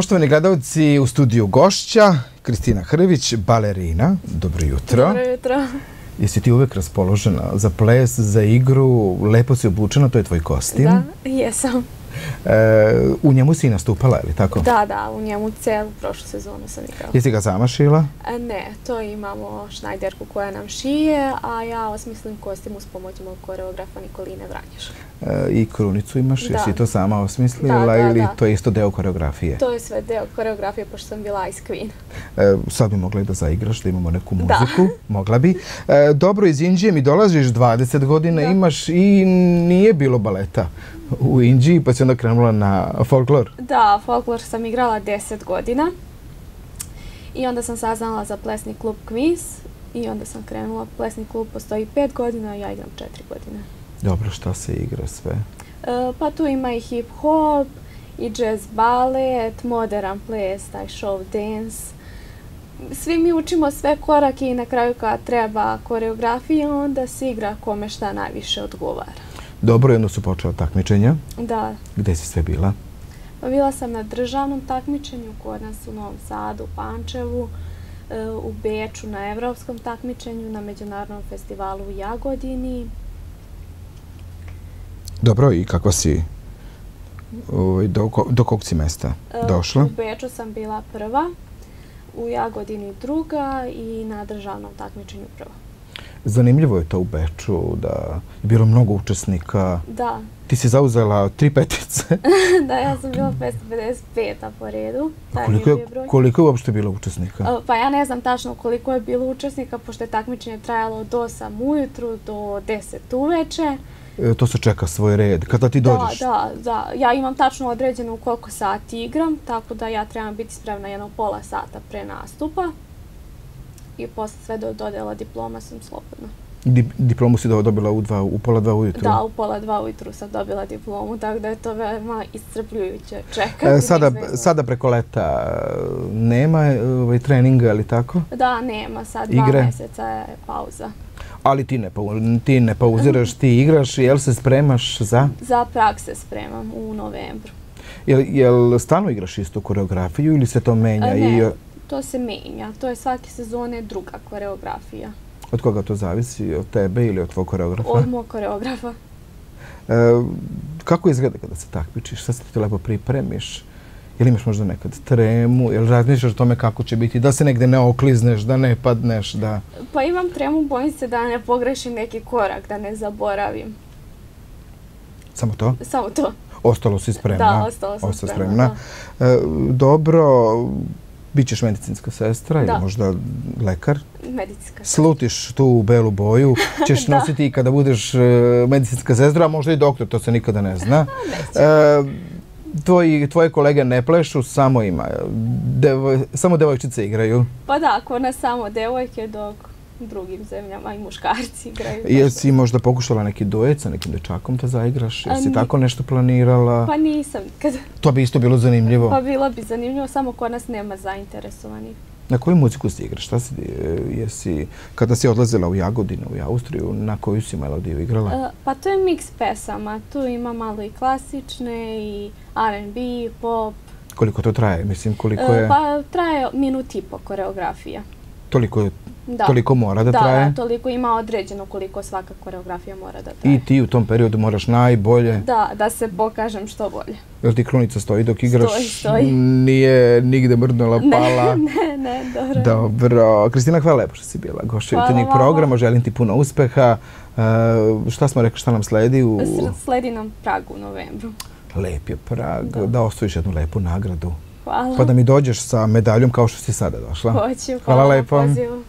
Poštovani gledalci, u studiju gošća, Kristina Hrvić, balerina. Dobro jutro. Dobro jutro. Jesi ti uvek raspoložena za ples, za igru, lepo si obučena, to je tvoj kostim. Da, jesam. E, u njemu si nastupala, ili tako? Da, da, u njemu celu prošlu sezonu sam igrala. Jesi ga zamašila? E, ne, to imamo šnajderku koja nam šije, a ja osmislim kostim uz pomoć mog koreografa Nikoline Vranješ. E, I krunicu imaš, Da. jesi to sama osmislila Da, da, ili da. to je isto deo koreografije? To je sve deo koreografije, pošto sam bila Ice Queen. E, sad bi mogla i da zaigraš, da imamo neku Da. muziku. Mogla bi. Dobro, iz Indije mi dolaziš 20 godina, Da. imaš i nije bilo baleta u Indiji, pa si onda krenula na folklor. Da, folklor sam igrala 10 godina. I onda sam saznala za plesni klub Quiz. I onda sam krenula. Plesni klub postoji 5 godina, a ja igram 4 godine. Dobro, šta se igra sve? E, Pa tu ima i hip hop, i jazz balet, modern ples, taj show dance. Svi mi učimo sve korake i na kraju kad treba koreografija, onda se igra kome šta najviše odgovara. Dobro, jedno su počela takmičenja. Da, Gde si sve bila? pa bila sam na državnom takmičenju kod nas u Novom Sadu, Pančevu, e, u Beču na evropskom takmičenju, na međunarodnom festivalu u Jagodini. Dobro, i kako si ovaj, do, do kog si mesta E, došla? U Beču sam bila prva, u Jagodini druga i na državnom takmičenju prva. Zanimljivo je to u Beču, da je bilo mnogo učesnika. Da, Ti si zauzela tri petice. da, ja sam bila 555 po redu. Koliko, je, broj. koliko je uopšte bilo učesnika? Pa ja ne znam tačno koliko je bilo učesnika, pošto je takmičenje trajalo od 8 ujutru do 10 uveče. E, to se čeka svoj red. Kada ti dođeš? Da, da, da. Ja imam tačno određeno u koliko sati igram, tako da ja trebam biti spremna jedno pola sata pre nastupa. I posle sve do dodela diploma sam slobodna. Di, diplomu si do- dobila u, dva, u pola dva ujutru? Da, u pola dva ujutru sam dobila diplomu, tako da je to veoma iscrpljujuće čekati. E, sada, sada preko leta e, nema e, ovaj, treninga, ali tako? Da, nema, sad dva mjeseca je pauza. Ali ti ne, pau- ti ne pauziraš, ti igraš, jel se spremaš za? Za prakse spremam u novembru. Jel, jel stalno igraš istu koreografiju ili se to menja? I, ne, e, to se menja. To je svake sezone druga koreografija. od koga to zavisi? Od tebe ili od tvog koreografa? Od mog koreografa. E, kako izgleda kada se takmičiš? Sad se ti lepo pripremiš? Jel imaš možda nekad tremu? Jel razmišljaš o tome kako će biti? Da se negde ne oklizneš, da ne padneš, da... Pa imam tremu, bojim se da ne pogrešim neki korak, da ne zaboravim. Samo to? Samo to. Ostalo si spremna? Da, ostala sam Ostala spremna, E, dobro, bit ćeš medicinska sestra ili možda lekar. Medicinska. Slutiš tu belu boju, ćeš nositi i kada budeš e, medicinska sestra, a možda i doktor, to se nikada ne zna. E, tvoji, tvoje kolege ne plešu, samo ima, devoj, samo devojčice igraju. Pa da, kod nas samo devojke, dok drugim zemljama i muškarci igraju. Jesi možda pokušala neki duet sa nekim dečakom da zaigraš? Jesi tako nešto planirala? Pa nisam. To bi isto bilo zanimljivo. Pa bilo bi zanimljivo, samo kod nas nema zainteresovanih. Na koju muziku si igraš? Šta si, e, jesi, kada si odlazila u Jagodinu, u Austriju, na koju si melodiju igrala? E, Pa to je miks pesama. Tu ima malo i klasične, i R&B, i pop. Koliko to traje? Mislim, koliko E, je, Pa traje minut i po koreografija. toliko, je- Da. toliko mora da da, traje? Da, toliko ima određeno koliko svaka koreografija mora da traje. I ti u tom periodu moraš najbolje, Da, da se pokažem što bolje. jer ti krunica stoji dok igraš, Stoji, stoji. nije nigde mrdnula, pala. Ne, ne, dobro. Dobro. Kristina, hvala lepo što si bila gošća Hvala jutarnjeg vama. programa. Želim ti puno uspeha. E, šta smo rekli, šta nam sledi? U... Sledi nam Prag u novembru. Lep je Prag. Da. Da. osvojiš jednu lepu nagradu. Hvala. Pa da mi dođeš sa medaljom kao što si sada došla. Hoću. Hvala na lepo. pozivu.